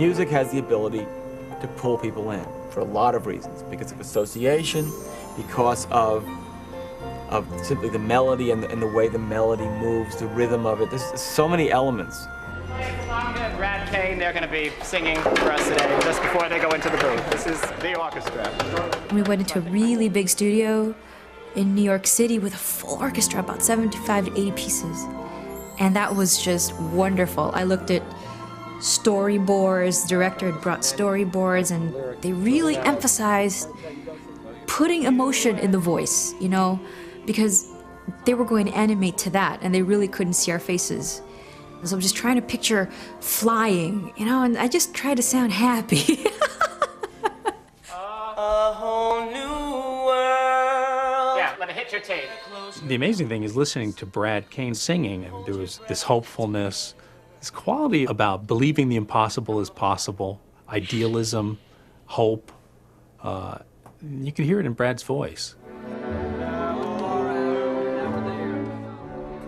has the ability to pull people in for a lot of reasons because of association, because of of simply the melody and the, and the way the melody moves, the rhythm of it. There's so many elements. Salonga, Brad Kane, they're going to be singing for us today just before they go into the booth. This is the orchestra. We went into a really big studio in New York City with a full orchestra, about 75 to 80 pieces. And that was just wonderful. I looked at storyboards, the director had brought storyboards, and they really emphasized putting emotion in the voice, you know, because they were going to animate to that and they really couldn't see our faces. So I'm just trying to picture flying, you know, and I just try to sound happy. A whole new. Yeah, let me hit your tape. The amazing thing is listening to Brad Kane singing, and there was this hopefulness, this quality about believing the impossible is possible, idealism, hope. Uh, you can hear it in Brad's voice.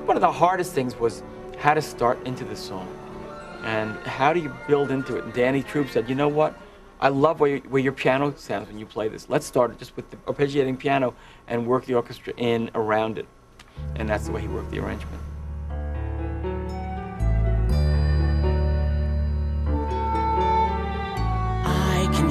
One of the hardest things was how to start into the song and how do you build into it. And Danny Troob said, you know what? I love where, your- where your piano sounds when you play this. Let's start it just with the arpeggiating piano and work the orchestra in around it. And that's the way he worked the arrangement.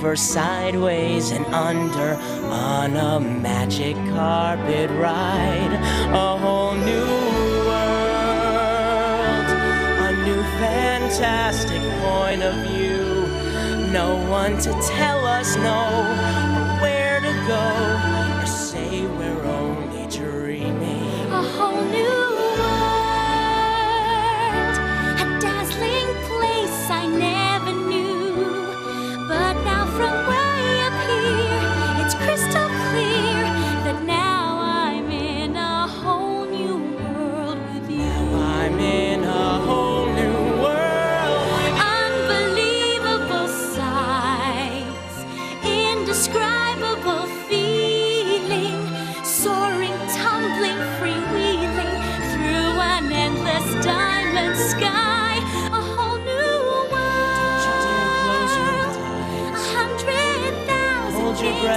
over, sideways, and under on a magic carpet ride. A whole new world, a new fantastic point of view. No one to tell us no,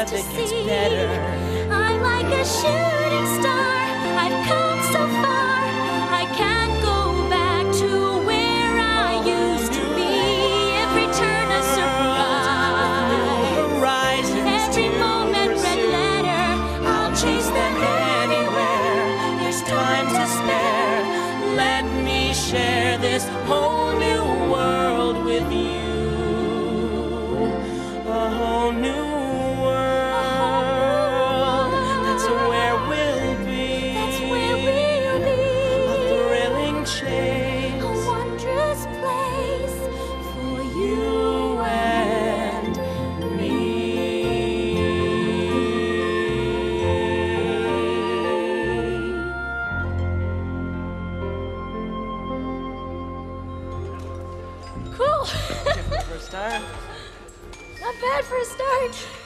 Things to gets see. better. I'm like a shooting star. I've come so far. I can't go back to where I used to be. Every turn a surprise. Every moment red letter. I'll chase them anywhere. There's time to spare. Let me share this whole new world with you. Not bad for a start.